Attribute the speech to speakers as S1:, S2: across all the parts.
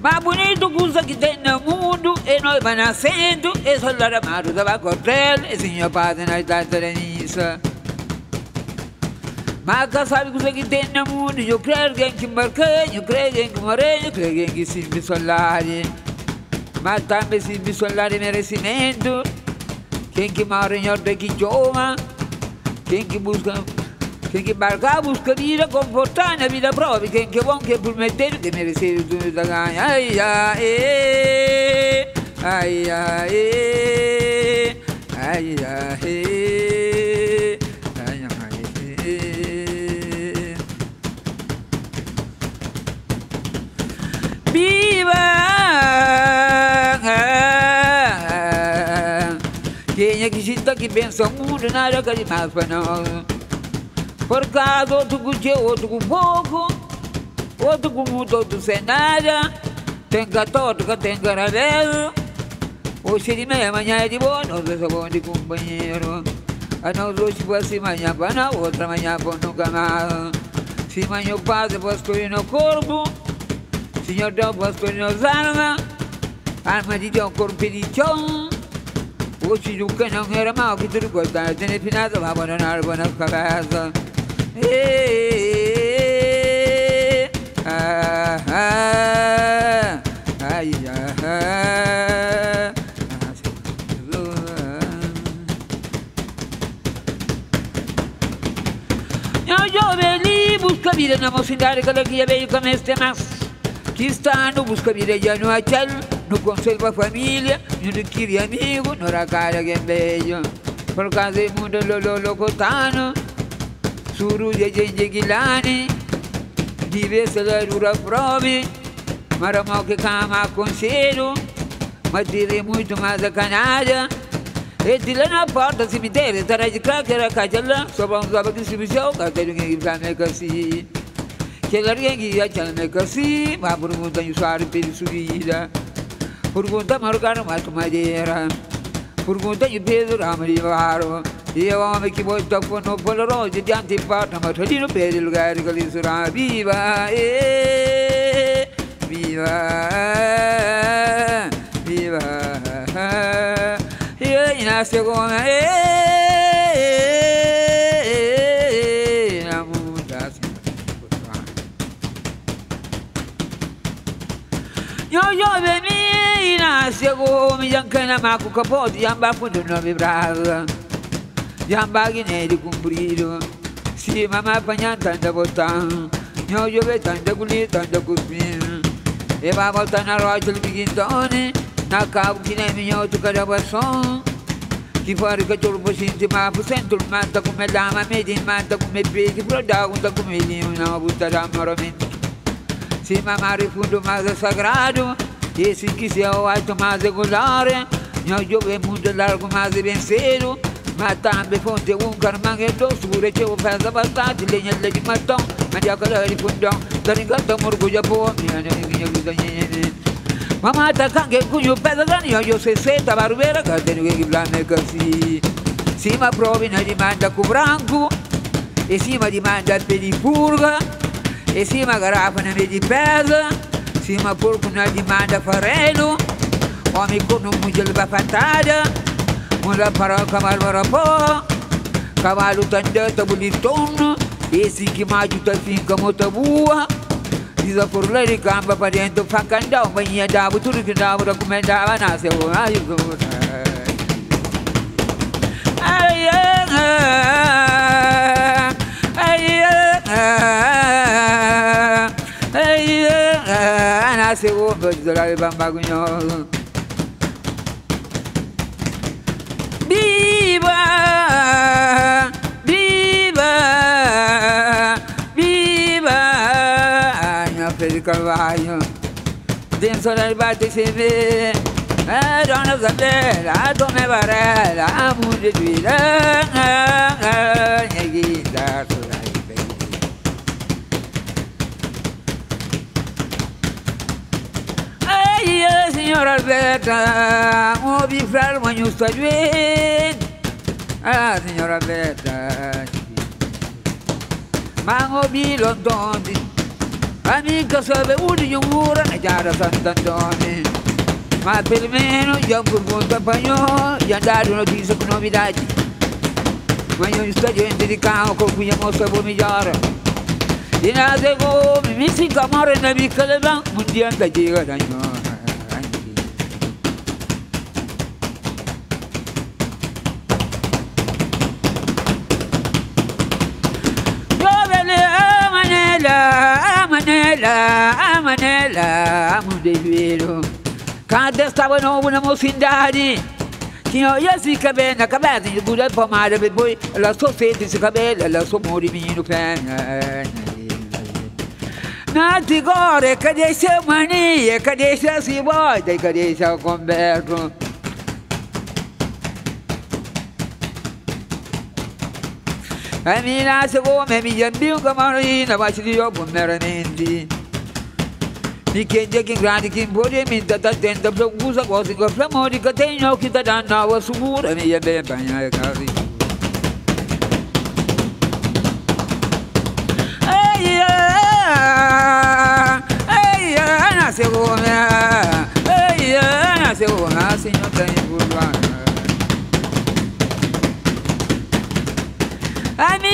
S1: Mais bonito coisa que tem no mundo E nós vai nascendo E soldado amado da Cortel E senhor padre na idade da missa Mas sabe coisa que tem no mundo Eu creio que que marquei Eu creio que morei Eu creio que sim me solare Mas também sim me solare merecimento. Quem que mora em ordem que chama Quem que busca que barca busca vida confortar na vida própria Quem que é bom que prometer que merecer tudo da ganha Ai, ai, ai, ai, ai, ai, ai, ai. Viva! Quem é que sinta que pensa o mundo nada que demais para nós por causa outro tio, outro pouco, outro muito, outro nada. Tem gato, tem caramelo. Hoje de meia, amanhã é de boa, nós dois somos de companheiro. A nós hoje foi assim, amanhã para na outra, amanhã para nunca mais. Se amanhã eu passo, posso escolher no corpo. Senhor Deus, posso escolher nas armas. Arma de Deus, corpo de chão. Hoje nunca não era mal que tudo gostava. Tem finado, vai abandonar, vai na cabeça. Eh, vida na mocidade, cada dia veio com este mas que está no busca vida já no achal, no conserva família, no adquire amigo, no racalha que veio. Por causa do mundo lolo locotano, suru je je gilani dive sala dura prove maramo que cama conselho mas dire muito mais a canalha e de lá na porta cemitério estará de craque era cajala só vamos lá para que se que tem que ir me casi que alguém que ia chamar me casi mas pergunta em suar pedi subida pergunta marcar mais madeira pergunta em Pedro Amarivaro amo Ivamiki Vottapano Polarosi Dianti Patama Tadino Pedil Garicali Sura Viva eh, Viva Viva Io inasio come eh, Yo yo veni inasio come Yankana Maku Capoti Yamba Punto Novi Brava Jambagi ne di cumprido Si mama apanha tanta botão Nho jove tanta guli tanta cuspina E va volta na rocha il bighintone Na cavo chi ne minho tu cada basson Chi fuori che tu lo senti ma sento il matta come dama Me di matta come piedi Però da conta come lì una butta da moramento Si mama rifundo masa sagrado E si chi sia o alto masa colare Nho jove mundo largo masa ben cedo matambe fonte wunkar mangeto sure che ofensa bastati legna di matto ma dia kala ri fundo tani gato murgu japo ni ni ni mama ta kange kunyu peda gani yo se se ta barbera ka tenu che blame così. Sima provina di manda cu branco e sima di manda pedi purga e sima garafana me di pesa sima porco na di manda farelo o mi conosco il Mula para cavalo Cavalo tanda tá bonitão Esse que maju tá finca mota boa. Diza por lá de camba para dentro Facandão, Tudo que dava, recomendava Nasceu, ai, ai, ai, ai, ai, nasceu, bambagunho viva, viva, viva. Ángel Carvalho Dentro del bate civil Dona Isabela, Tomé Varela, a mulher do Irã, e guida por aí Alberta, ouvi falar, mas não. Ah, signora Bertacci. Eh. Mango Bilontoni, amico sapevuto io mura e chiaro Sant'Antoni. Ma per perlomeno io un con compagno, gli andare uno di novità, Ma io sto gente di campo con cui amo sapevo migliore. In altre come mi si camore nemica le banche, un dia da giga da noi. Amanela, Amanela, Amundeiro. Quando eu estava novo na mocidade, tinha esse cabelo na cabeça de mulher pomada, depois ela só fez esse cabelo, ela só morre menino pé. Nati gore, cadê seu mania, cadê seu cibota, cadê seu converso? Amina se gome miliyan biyu kamar yi na ba shi diyo bummere minti. Nike jekin grandi kin bode min ta ta ten ta blok gusa ko si ko flamo di ka ten yo ki ta dan na wa su mura mi yebe banya ya kafi. Eya, eya, na se gome, eya, na se gome,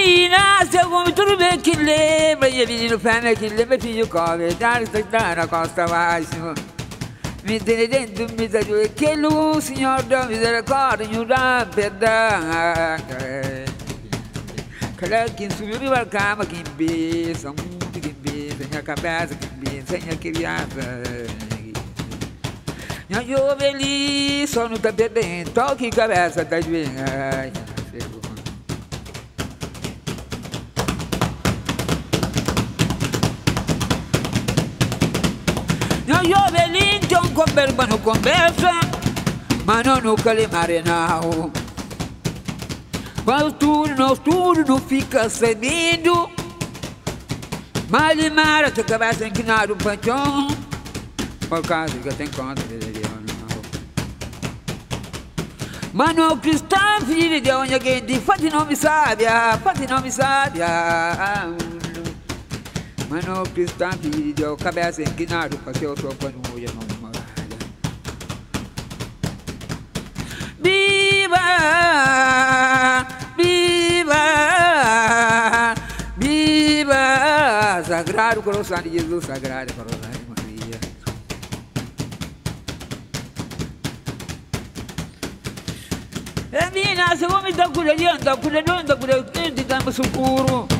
S1: menina, seu homem, tudo bem que lembra? E ele no pé, que lembra, filho, cobre, está sentar a costa baixo. dentro, me mi tadio, que luz, senhor da misericórdia, me dá da pedra. Cara, quem subiu de barcama, quem pensa, muito quem pensa, minha cabeça, quem pensa, minha criança. Minha jovem, só não tá perdendo, toque cabeça, tá doendo. yobe linjon kombel banu kombesa manonu calimare nao Valturo não fica cedido Malimara tu cabeça inclinada o pachão Por causa que tem conta de Deus Mano cristão, filho de onde alguém diz me nome sábia, não me sábia Mano, pista vídeo, cabeça inclinada, passei o tropa no olho, não molhada. Viva! Viva! Viva! Sagrado coração de Jesus, sagrado coração de Maria. É minha, se eu me dar cuidado, dar cuidado, dar cuidado, tem que dar-me socorro.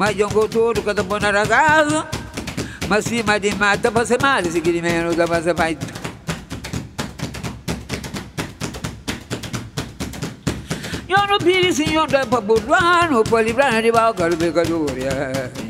S1: majongo todo cada buona ragazza ma sì de di matta passa mal se chi di meno da passa mai io non pili signor da papuano não librano di bocca al peccatore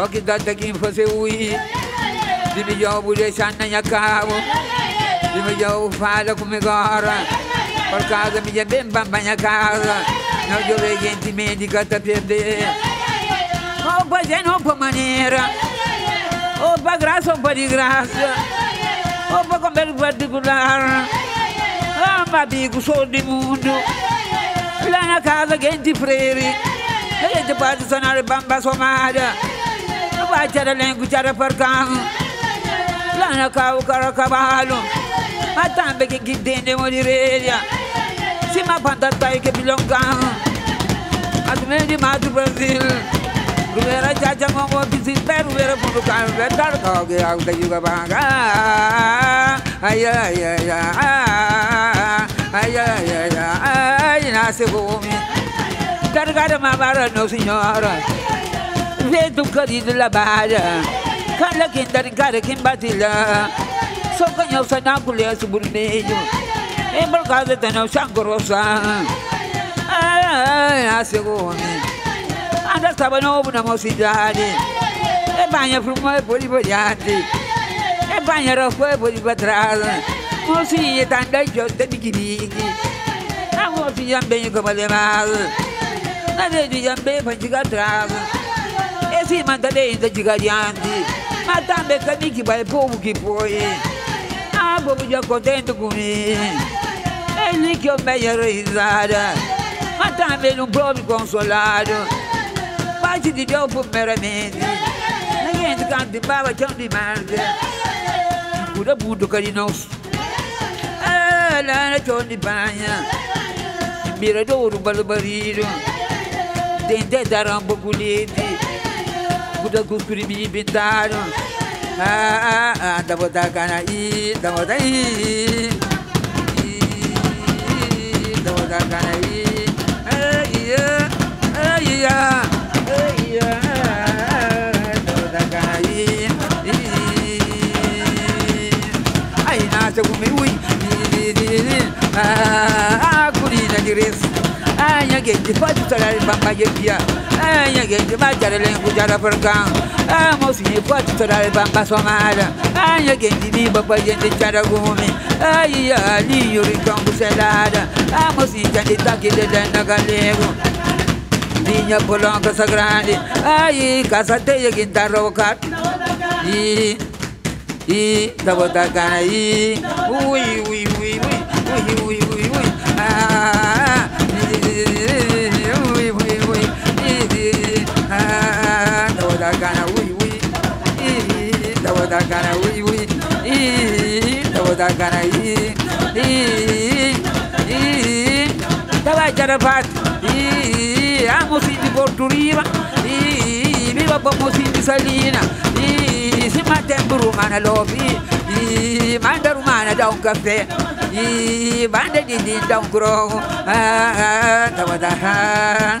S1: Wakigataki fazer ui minha casa. Yakabu o fala comigo agora Por causa minha bem na casa Não jurei gentilmente que tá perder Não fazer não por maneira Ou pra graça ou pra desgraça Ou pra comer particular Ah, bigu sou de mundo Lá na casa, gente freire Gente pode sonar bamba somada. bajara len gujara farkam lana kaw kara kabalu atambe ke gidende modireya sima panta tay ke bilongam admeji madu brazil Rubera chacha mongo visita Rubera pundu kan vetar kaoge auta yuga banga Aya aya aya Aya aya aya Aya nase gome Targada mabara no signora Vedo querido la barra Cala quem dá em cara quem bate lá Só ganhou sai na colher se por meio Embarcada tem o sangue rosa Ah, segura Anda estava novo na mocidade É banha frumou é poli poliante, É banha rofou é por ibatrada Mocinha tá andando de outra biquinique A mocinha bem como demais Na vez de jambê, fantiga atrasa Evi mandalenda de gariante, matambe kamique vai povo que foi. Ah, povo já contento com Ele que eu o melhor risada, matambe no pobre consolado. Parte de Deus primeiramente, ninguém de canto de baba, chão de marca. Cura muito carinhoso. Ela eh, era chão de banha, miradouro, balbarilho, dente da rampa colete. kuda kukuri bibitaro ah, ah, ah, dabota kana i dabota i. Dabota kana i. Iya iya iya dabota kana i. Ai na se kumi ui kuri na diresa anya genji fati sarari banga genji ya anya genji majare lengu jara furkan amo eh, sinye fati sarari banga somala anya genji mi baba genji jara gumi. Eh, Ayiya ali yuri kangu selada amo eh, sinye jandi taki dede nagalego Minha polonca sagrada, aí casa teia que tá rocado. E, e, da bota cana aí, ui, ui, ui, ui, ui, ui. ndabodagara wiwi ndabodagara ndavajarapati amusindi borturiva viva bomusindi salina. Simatemburumana lopi. Mandarumana daunkafe banda didin daunkurogo ndabodagara ah, ah, ah,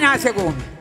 S1: ganhar, Segunda.